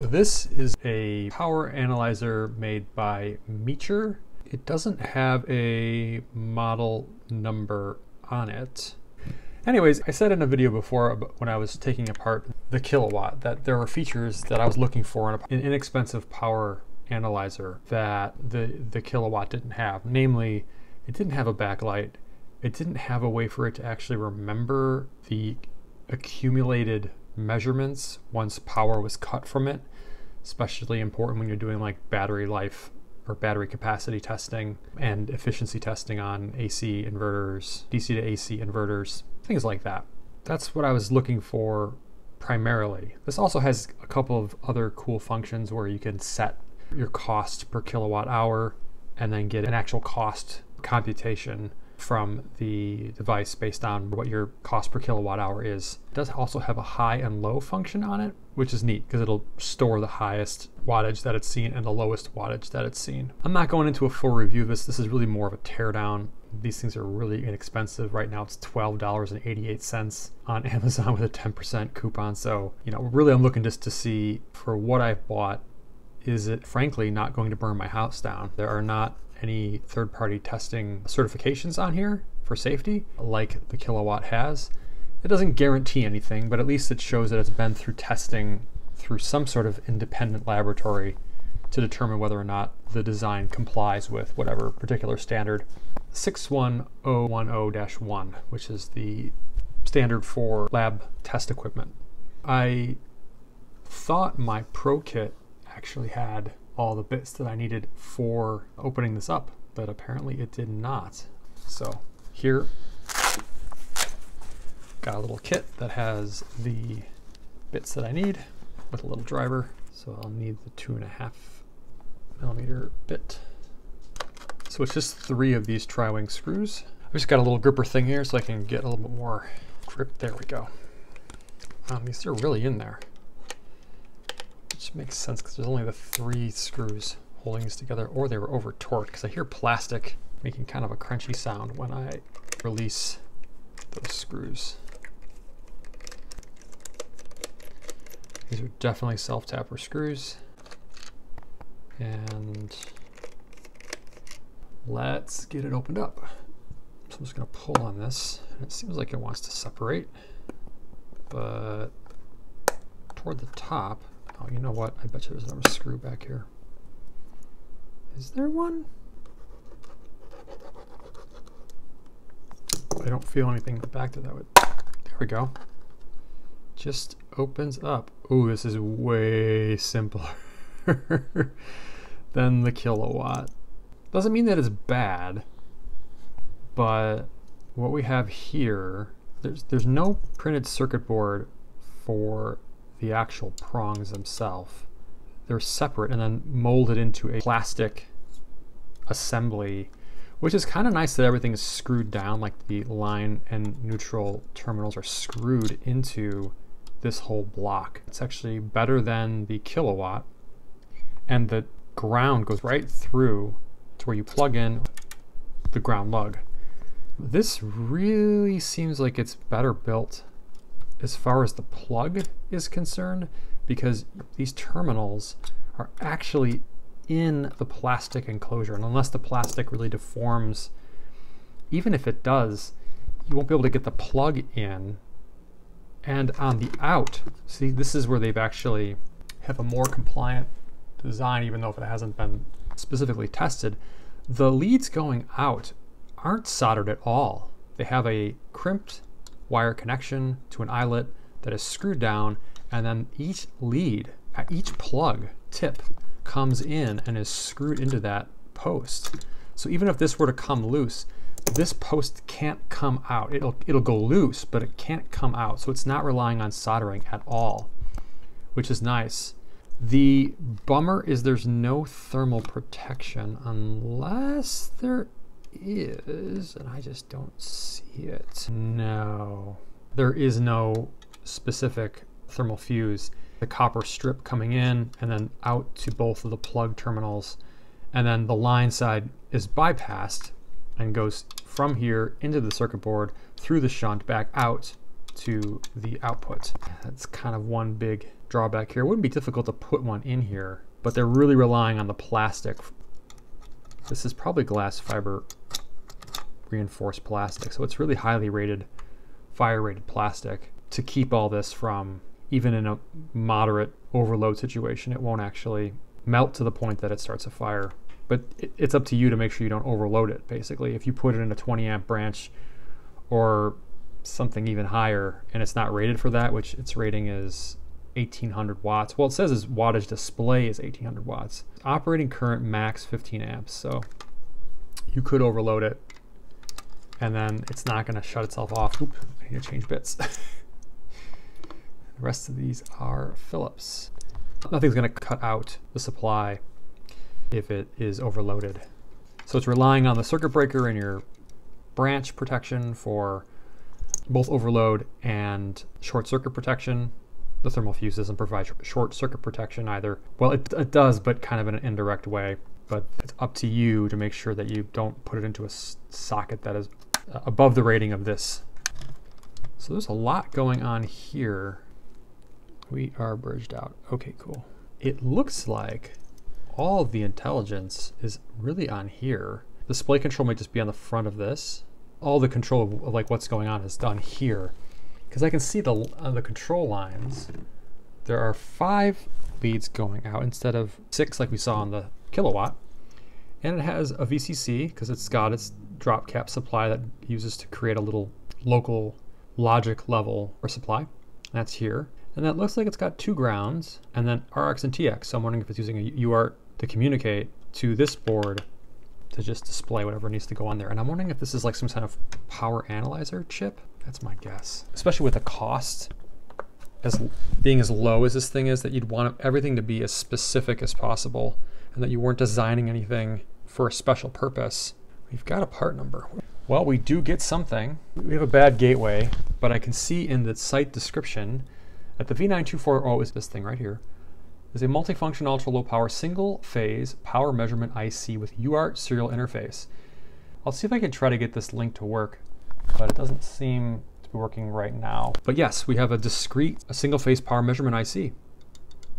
This is a power analyzer made by Meecher. It doesn't have a model number on it. Anyways, I said in a video before when I was taking apart the Kill A Watt that there were features that I was looking for in an inexpensive power analyzer that the, the Kill A Watt didn't have. Namely, it didn't have a backlight. It didn't have a way for it to actually remember the accumulated measurements once power was cut from it, especially important when you're doing like battery life or battery capacity testing and efficiency testing on AC inverters, DC to AC inverters, things like that. That's what I was looking for primarily. This also has a couple of other cool functions where you can set your cost per kilowatt hour and then get an actual cost computation from the device based on what your cost per kilowatt hour is. It does also have a high and low function on it, which is neat because it'll store the highest wattage that it's seen and the lowest wattage that it's seen. I'm not going into a full review of this. This is really more of a teardown. These things are really inexpensive. Right now it's $12.88 on Amazon with a 10% coupon. So, you know, really I'm looking just to see for what I've bought, is it frankly not going to burn my house down? There are not any third party testing certifications on here for safety, like the Kill A Watt has. It doesn't guarantee anything, but at least it shows that it's been through testing through some sort of independent laboratory to determine whether or not the design complies with whatever particular standard. 61010-1, which is the standard for lab test equipment. I thought my Pro Kit actually had all the bits that I needed for opening this up, but apparently it did not. So here, got a little kit that has the bits that I need with a little driver. So I'll need the two and a half millimeter bit. So it's just three of these tri-wing screws. I've just got a little gripper thing here so I can get a little bit more grip. There we go. Um, these are really in there. Which makes sense because there's only the three screws holding these together, or they were over torqued because I hear plastic making kind of a crunchy sound when I release those screws. These are definitely self-tapper screws. And let's get it opened up. So I'm just gonna pull on this. And it seems like it wants to separate, but toward the top, Oh, you know what? I bet you there's another screw back here. Is there one? I don't feel anything back to that. Would, there we go. Just opens up. Oh, this is way simpler than the Kill A Watt. Doesn't mean that it's bad, but what we have here, there's there's no printed circuit board for the actual prongs themselves. They're separate and then molded into a plastic assembly, which is kind of nice that everything is screwed down, like the line and neutral terminals are screwed into this whole block. It's actually better than the Kill A Watt, and the ground goes right through to where you plug in the ground lug. This really seems like it's better built as far as the plug is concerned because these terminals are actually in the plastic enclosure and unless the plastic really deforms even if it does you won't be able to get the plug in. And on the out see this is where they've actually have a more compliant design even though if it hasn't been specifically tested. The leads going out aren't soldered at all. They have a crimped wire connection to an eyelet that is screwed down and then each lead, at each plug tip comes in and is screwed into that post. So even if this were to come loose, this post can't come out. It'll, it'll go loose, but it can't come out. So it's not relying on soldering at all, which is nice. The bummer is there's no thermal protection unless there is, and I just don't see it. No, there is no specific thermal fuse. The copper strip coming in and then out to both of the plug terminals. And then the line side is bypassed and goes from here into the circuit board through the shunt back out to the output. That's kind of one big drawback here. It wouldn't be difficult to put one in here, but they're really relying on the plastic. This is probably glass fiber reinforced plastic, so it's really highly rated, fire rated plastic to keep all this from, even in a moderate overload situation, it won't actually melt to the point that it starts a fire. But it, it's up to you to make sure you don't overload it, basically. If you put it in a 20 amp branch or something even higher and it's not rated for that, which its rating is 1800 watts. Well, it says its wattage display is 1800 watts. Operating current max 15 amps, so you could overload it and then it's not going to shut itself off. Oop, I need to change bits. the rest of these are Phillips. Nothing's going to cut out the supply if it is overloaded. So it's relying on the circuit breaker and your branch protection for both overload and short circuit protection. The thermal fuse doesn't provide short circuit protection either. Well, it, it does, but kind of in an indirect way. But it's up to you to make sure that you don't put it into a socket that is above the rating of this. So there's a lot going on here. We are bridged out. Okay, cool. It looks like all of the intelligence is really on here. Display control might just be on the front of this. All the control of, like what's going on is done here. Because I can see the, uh, the control lines. There are five leads going out instead of six like we saw on the Kill A Watt. And it has a VCC because it's got its drop cap supply that uses to create a little local logic level or supply. That's here. And that looks like it's got two grounds and then RX and TX. So I'm wondering if it's using a UART to communicate to this board to just display whatever needs to go on there. And I'm wondering if this is like some kind of power analyzer chip. That's my guess. Especially with the cost as being as low as this thing is, that you'd want everything to be as specific as possible and that you weren't designing anything for a special purpose. We've got a part number. Well, we do get something. We have a bad gateway, but I can see in the site description that the V9240 is this thing right here is a multifunction ultra low power single phase power measurement IC with UART serial interface. I'll see if I can try to get this link to work, but it doesn't seem to be working right now. But yes, we have a discrete, a single phase power measurement IC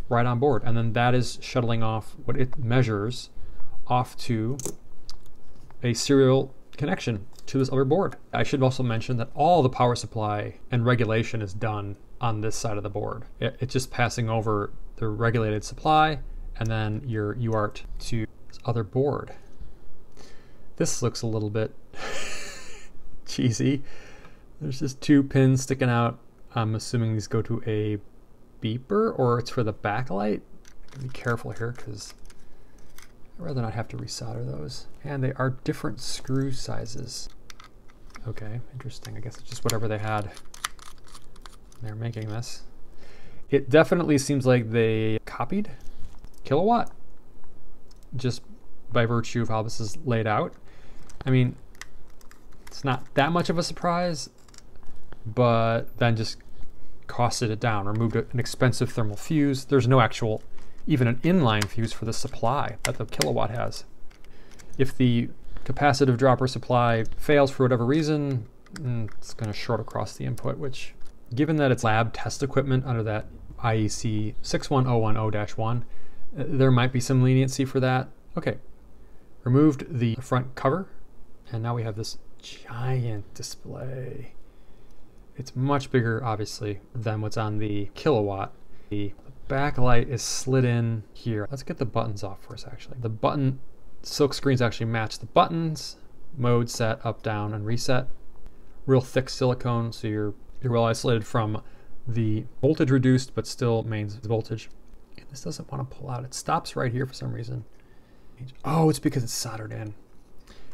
right on board. And then that is shuttling off what it measures off to a serial connection to this other board. I should also mention that all the power supply and regulation is done on this side of the board. It, it's just passing over the regulated supply and then your UART to this other board. This looks a little bit cheesy. There's just two pins sticking out. I'm assuming these go to a beeper or it's for the backlight. Be careful here because I'd rather not have to resolder those. And they are different screw sizes. Okay, interesting. I guess it's just whatever they had. They're making this. It definitely seems like they copied Kill A Watt just by virtue of how this is laid out. I mean, it's not that much of a surprise, but then just costed it down, or removed an expensive thermal fuse. There's no actual even an inline fuse for the supply that the Kill A Watt has. If the capacitive dropper supply fails for whatever reason, mm, it's going to short across the input, which given that it's lab test equipment under that IEC 61010-1, uh, there might be some leniency for that. Okay, removed the front cover, and now we have this giant display. It's much bigger, obviously, than what's on the Kill A Watt. The backlight is slid in here. Let's get the buttons off first, actually. The button silk screens actually match the buttons. Mode set, up, down, and reset. Real thick silicone, so you're you're well isolated from the voltage reduced, but still mains voltage. And this doesn't want to pull out. It stops right here for some reason. Oh, it's because it's soldered in.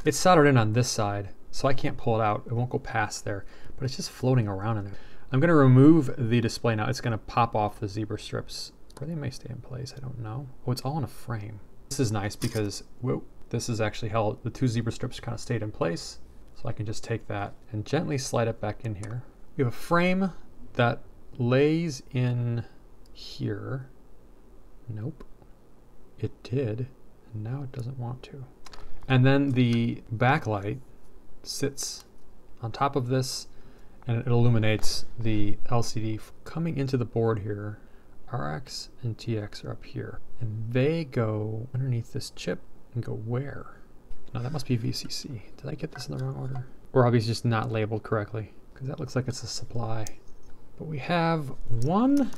It's soldered in on this side, so I can't pull it out. It won't go past there, but it's just floating around in there. I'm going to remove the display now. It's going to pop off the zebra strips. Or they may stay in place, I don't know. Oh, it's all in a frame. This is nice because whoa, this is actually how the two zebra strips kind of stayed in place. So I can just take that and gently slide it back in here. We have a frame that lays in here. Nope. It did, and now it doesn't want to. And then the backlight sits on top of this and it illuminates the LCD coming into the board here. RX and TX are up here, and they go underneath this chip and go where? No, that must be VCC. Did I get this in the wrong order? Or obviously just not labeled correctly, because that looks like it's a supply. But we have one,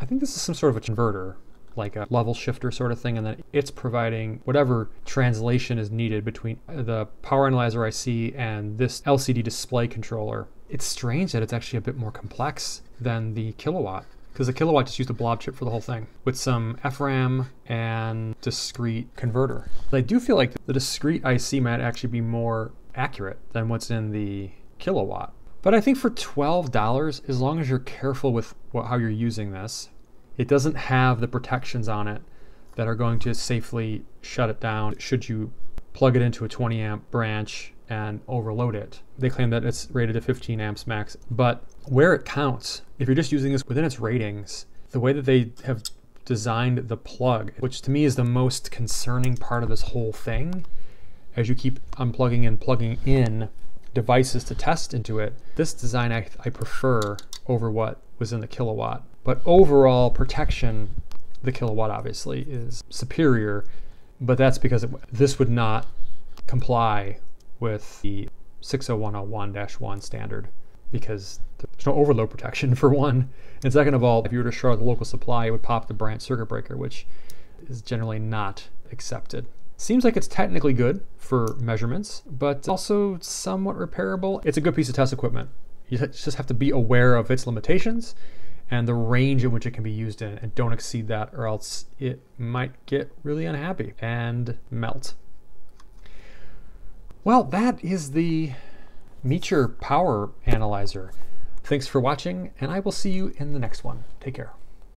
I think this is some sort of a converter, like a level shifter sort of thing, and then it's providing whatever translation is needed between uh, the power analyzer IC and this LCD display controller. It's strange that it's actually a bit more complex than the Kill A Watt because the Kill A Watt just used a blob chip for the whole thing with some FRAM and discrete converter. I do feel like the discrete IC might actually be more accurate than what's in the Kill A Watt. But I think for $12, as long as you're careful with what, how you're using this, it doesn't have the protections on it that are going to safely shut it down should you plug it into a 20 amp branch and overload it. They claim that it's rated to 15 amps max, but where it counts, if you're just using this within its ratings, the way that they have designed the plug, which to me is the most concerning part of this whole thing, as you keep unplugging and plugging in devices to test into it, this design I, I prefer over what was in the Kill A Watt. But overall protection, the Kill A Watt obviously is superior, but that's because it, this would not comply with the 60101-1 standard because there's no overload protection for one. And second of all, if you were to short the local supply, it would pop the branch circuit breaker, which is generally not accepted. Seems like it's technically good for measurements, but also somewhat repairable. It's a good piece of test equipment. You just have to be aware of its limitations and the range in which it can be used in, and don't exceed that, or else it might get really unhappy and melt. Well, that is the Meecher Power Analyzer. Thanks for watching, and I will see you in the next one. Take care.